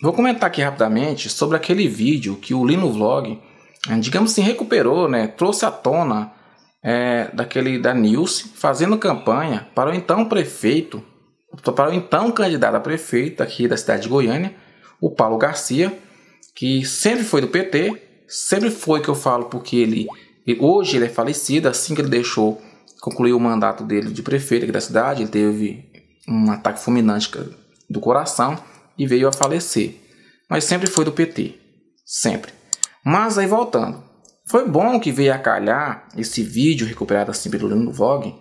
Vou comentar aqui rapidamente sobre aquele vídeo que o Lino Vlog, eh, digamos assim, recuperou, né? Trouxe à tona é, daquele da Nilce fazendo campanha para o então prefeito, para o então candidato a prefeito aqui da cidade de Goiânia, o Paulo Garcia, que sempre foi do PT, sempre foi que eu falo porque ele hoje ele é falecido, assim que ele deixou concluir o mandato dele de prefeito aqui da cidade, ele teve um ataque fulminante do coração e veio a falecer. Mas sempre foi do PT. Sempre. Mas aí voltando. Foi bom que veio a calhar esse vídeo recuperado assim pelo Lino Vogue,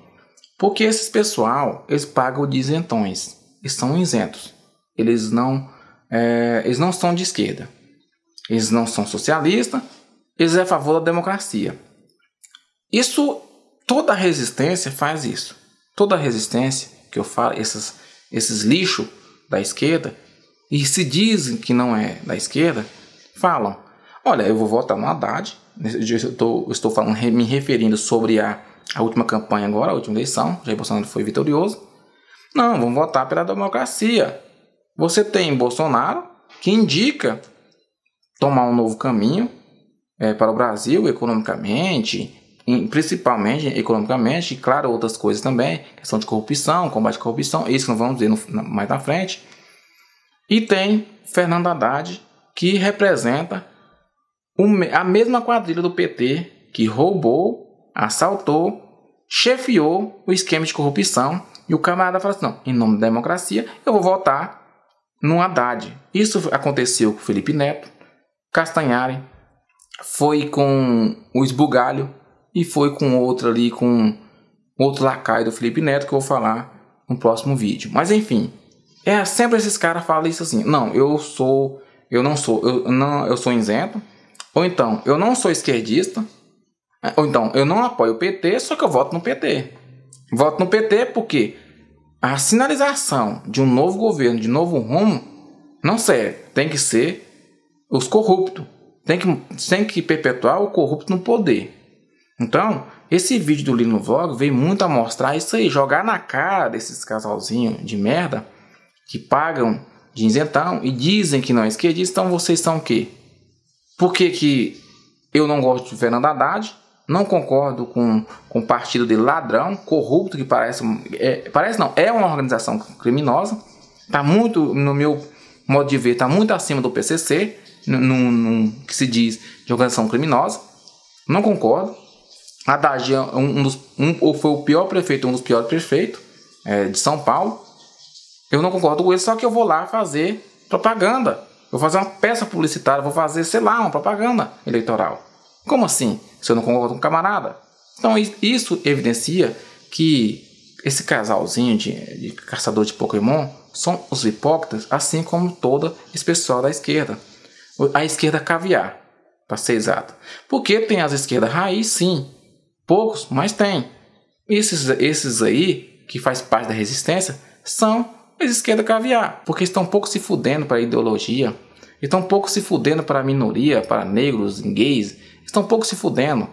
porque esses pessoal, eles pagam de isentões. Eles são isentos. Eles não, é, eles não são de esquerda. Eles não são socialistas. Eles é a favor da democracia. Isso, toda resistência faz isso. Toda resistência que eu falo, esses, esses lixos da esquerda, e se dizem que não é da esquerda, falam: olha, eu vou votar no Haddad. Eu estou, estou falando, me referindo sobre a, a última campanha agora, a última eleição. Jair Bolsonaro foi vitorioso. Não, vamos votar pela democracia. Você tem Bolsonaro que indica tomar um novo caminho é, para o Brasil economicamente, principalmente economicamente, e claro, outras coisas também, questão de corrupção, combate à corrupção, isso nós vamos ver no, mais na frente. E tem Fernando Haddad, que representa a mesma quadrilha do PT que roubou, assaltou, chefiou o esquema de corrupção. E o camarada fala assim: não, em nome da democracia, eu vou votar no Haddad. Isso aconteceu com Felipe Neto, Castanhari, foi com o Esbugalho e foi com outro ali, com outro lacaio do Felipe Neto que eu vou falar no próximo vídeo. Mas enfim, é sempre esses caras falam isso assim: não, eu sou, eu não sou, eu não, eu sou isento. Ou então, eu não sou esquerdista. É, ou então, eu não apoio o PT, só que eu voto no PT. Voto no PT porque a sinalização de um novo governo, de novo rumo, não serve. Tem que ser os corruptos. Tem que, tem que perpetuar o corrupto no poder. Então, esse vídeo do Lino Vlog veio muito a mostrar isso aí, jogar na cara desses casalzinhos de merda que pagam de isentão e dizem que não é esquerdista, então vocês são o quê? Por que, que eu não gosto de Fernando Haddad? Não concordo com, com o partido de ladrão, corrupto, que parece. É, parece não, é uma organização criminosa. Está muito, no meu modo de ver, está muito acima do PCC, no que se diz de organização criminosa. Não concordo. Haddad é um, um dos, um, ou foi o pior prefeito, um dos piores prefeitos é, de São Paulo. Eu não concordo com ele, só que eu vou lá fazer propaganda. Vou fazer uma peça publicitária, vou fazer, sei lá, uma propaganda eleitoral. Como assim? Se eu não concordo com o camarada? Então isso evidencia que esse casalzinho de, de caçador de Pokémon são os hipócritas, assim como todo esse pessoal da esquerda. A esquerda caviar, para ser exato. Porque tem as esquerdas raiz, sim. Poucos, mas tem. Esses, esses aí, que faz parte da resistência, são mas esquerda caviar, porque estão pouco se fudendo para ideologia, estão pouco se fudendo para a minoria, para negros, gays, estão pouco se fudendo.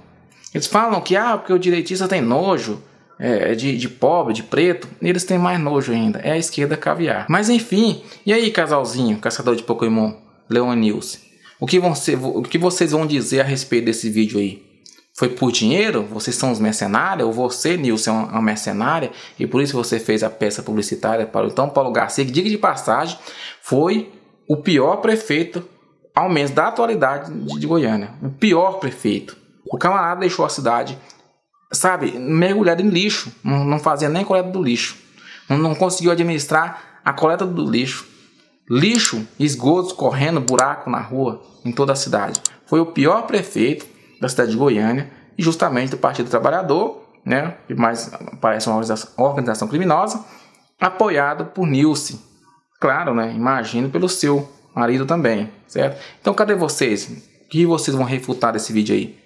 Eles falam que, ah, porque o direitista tem nojo é, de, de pobre, de preto, eles têm mais nojo ainda, é a esquerda caviar. Mas enfim, e aí, casalzinho, caçador de Pokémon, Leonilson, o que, vão ser, o que vocês vão dizer a respeito desse vídeo aí? Foi por dinheiro? Vocês são os mercenários? Ou você, Nilson, é uma mercenária? E por isso você fez a peça publicitária para o então Paulo Garcia, que, diga de passagem, foi o pior prefeito, ao menos da atualidade de Goiânia. O pior prefeito. O camarada deixou a cidade, sabe, mergulhada em lixo. Não, fazia nem coleta do lixo. Não conseguiu administrar a coleta do lixo. Lixo, esgotos correndo, buraco na rua, em toda a cidade. Foi o pior prefeito da cidade de Goiânia e justamente do Partido Trabalhador, né, que mais parece uma organização criminosa, apoiado por Nilce. Claro, né, imagino pelo seu marido também, certo? Então cadê vocês? O que vocês vão refutar desse vídeo aí?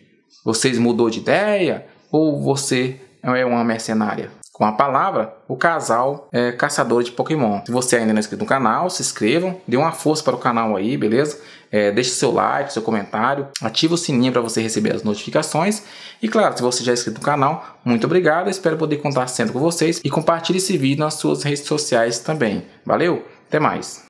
Vocês mudou de ideia ou você é uma mercenária? Com a palavra o casal é, caçador de Pokémon. Se você ainda não é inscrito no canal, se inscrevam, dê uma força para o canal aí, beleza? É, deixe seu like, seu comentário, ative o sininho para você receber as notificações. E claro, se você já é inscrito no canal, muito obrigado. Espero poder contar sempre com vocês e compartilhe esse vídeo nas suas redes sociais também. Valeu, até mais!